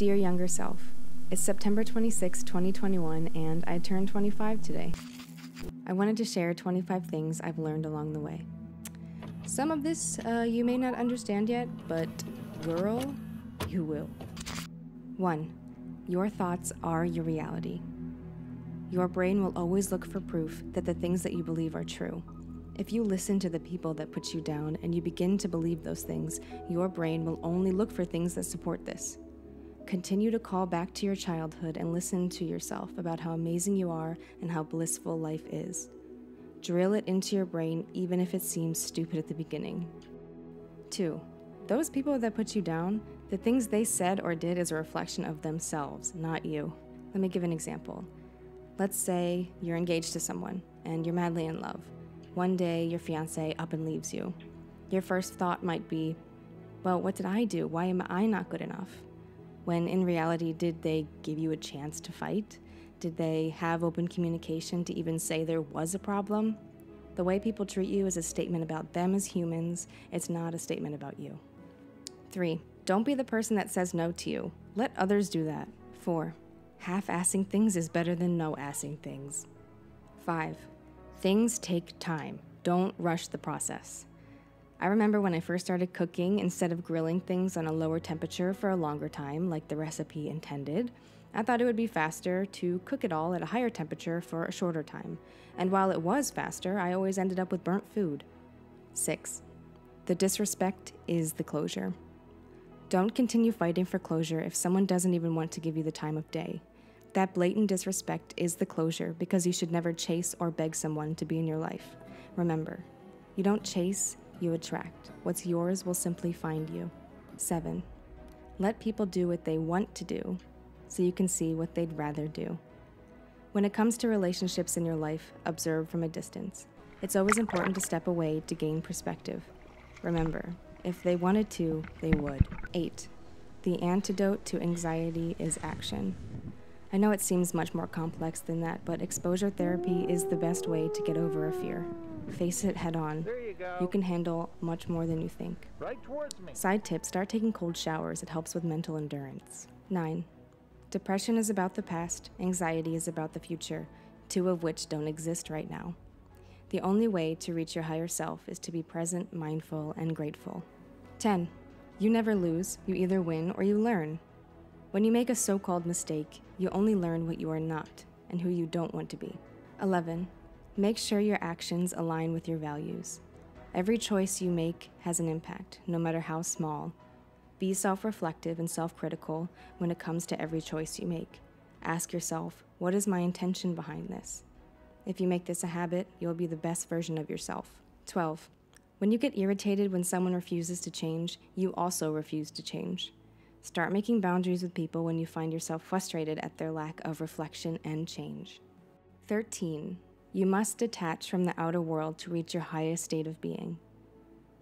Dear younger self, it's September 26, 2021, and I turned 25 today. I wanted to share 25 things I've learned along the way. Some of this uh, you may not understand yet, but girl, you will. 1. Your thoughts are your reality. Your brain will always look for proof that the things that you believe are true. If you listen to the people that put you down and you begin to believe those things, your brain will only look for things that support this. Continue to call back to your childhood and listen to yourself about how amazing you are and how blissful life is. Drill it into your brain even if it seems stupid at the beginning. 2. Those people that put you down, the things they said or did is a reflection of themselves, not you. Let me give an example. Let's say you're engaged to someone and you're madly in love. One day your fiance up and leaves you. Your first thought might be, well, what did I do? Why am I not good enough? When in reality, did they give you a chance to fight? Did they have open communication to even say there was a problem? The way people treat you is a statement about them as humans, it's not a statement about you. 3. Don't be the person that says no to you. Let others do that. 4. Half assing things is better than no assing things. 5. Things take time. Don't rush the process. I remember when I first started cooking, instead of grilling things on a lower temperature for a longer time, like the recipe intended, I thought it would be faster to cook it all at a higher temperature for a shorter time. And while it was faster, I always ended up with burnt food. 6. The disrespect is the closure. Don't continue fighting for closure if someone doesn't even want to give you the time of day. That blatant disrespect is the closure because you should never chase or beg someone to be in your life. Remember, you don't chase, you attract. What's yours will simply find you. 7. Let people do what they want to do so you can see what they'd rather do. When it comes to relationships in your life, observe from a distance. It's always important to step away to gain perspective. Remember, if they wanted to, they would. 8. The antidote to anxiety is action. I know it seems much more complex than that, but exposure therapy is the best way to get over a fear. Face it head on. You, can handle much more than you think. Right Side tip start taking cold showers, it helps with mental endurance. 9. Depression is about the past, anxiety is about the future, two of which don't exist right now. The only way to reach your higher self is to be present, mindful, and grateful. 10. You never lose, you either win or you learn. When you make a so called mistake, you only learn what you are not and who you don't want to be. 11. Make sure your actions align with your values. Every choice you make has an impact, no matter how small. Be self reflective and self critical when it comes to every choice you make. Ask yourself, what is my intention behind this? If you make this a habit, you'll be the best version of yourself. 12. When you get irritated when someone refuses to change, you also refuse to change. Start making boundaries with people when you find yourself frustrated at their lack of reflection and change. 13. You must detach from the outer world to reach your highest state of being.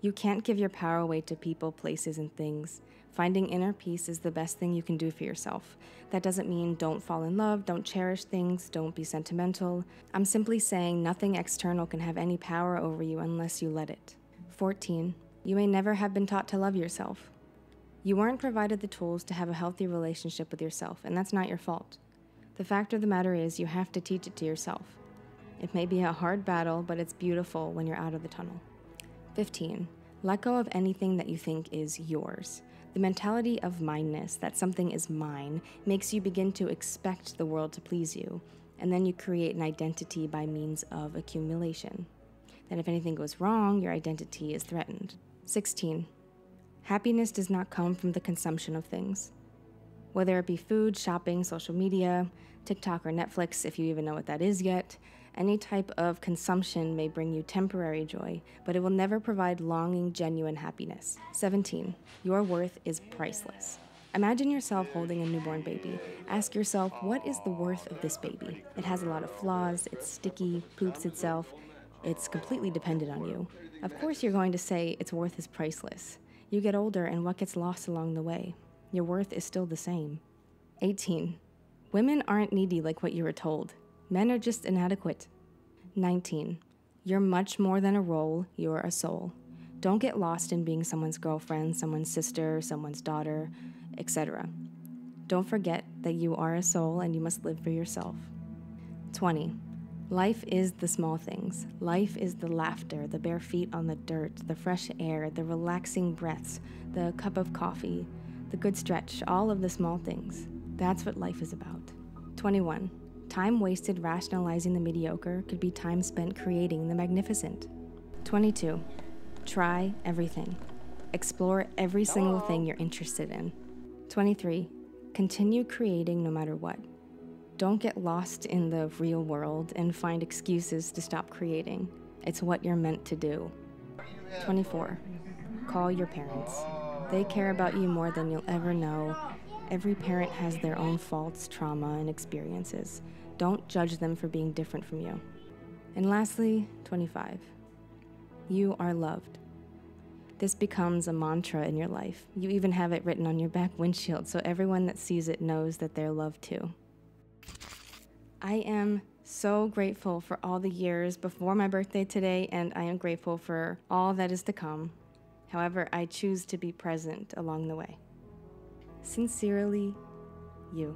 You can't give your power away to people, places, and things. Finding inner peace is the best thing you can do for yourself. That doesn't mean don't fall in love, don't cherish things, don't be sentimental. I'm simply saying nothing external can have any power over you unless you let it. 14. You may never have been taught to love yourself. You weren't provided the tools to have a healthy relationship with yourself, and that's not your fault. The fact of the matter is, you have to teach it to yourself. It may be a hard battle, but it's beautiful when you're out of the tunnel. 15. Let go of anything that you think is yours. The mentality of mindness, that something is mine, makes you begin to expect the world to please you, and then you create an identity by means of accumulation. Then, if anything goes wrong, your identity is threatened. 16. Happiness does not come from the consumption of things. Whether it be food, shopping, social media, TikTok, or Netflix, if you even know what that is yet, any type of consumption may bring you temporary joy, but it will never provide longing, genuine happiness. 17. Your worth is priceless. Imagine yourself holding a newborn baby. Ask yourself, what is the worth of this baby? It has a lot of flaws, it's sticky, poops itself, it's completely dependent on you. Of course, you're going to say its worth is priceless. You get older, and what gets lost along the way? Your worth is still the same. 18. Women aren't needy like what you were told. Men are just inadequate. 19. You're much more than a role, you're a soul. Don't get lost in being someone's girlfriend, someone's sister, someone's daughter, etc. Don't forget that you are a soul and you must live for yourself. 20. Life is the small things. Life is the laughter, the bare feet on the dirt, the fresh air, the relaxing breaths, the cup of coffee, the good stretch, all of the small things. That's what life is about. 21. Time wasted rationalizing the mediocre could be time spent creating the magnificent. 22. Try everything. Explore every single thing you're interested in. 23. Continue creating no matter what. Don't get lost in the real world and find excuses to stop creating. It's what you're meant to do. 24. Call your parents. They care about you more than you'll ever know. Every parent has their own faults, trauma, and experiences. Don't judge them for being different from you. And lastly, 25. You are loved. This becomes a mantra in your life. You even have it written on your back windshield so everyone that sees it knows that they're loved too. I am so grateful for all the years before my birthday today, and I am grateful for all that is to come. However, I choose to be present along the way. Sincerely, you.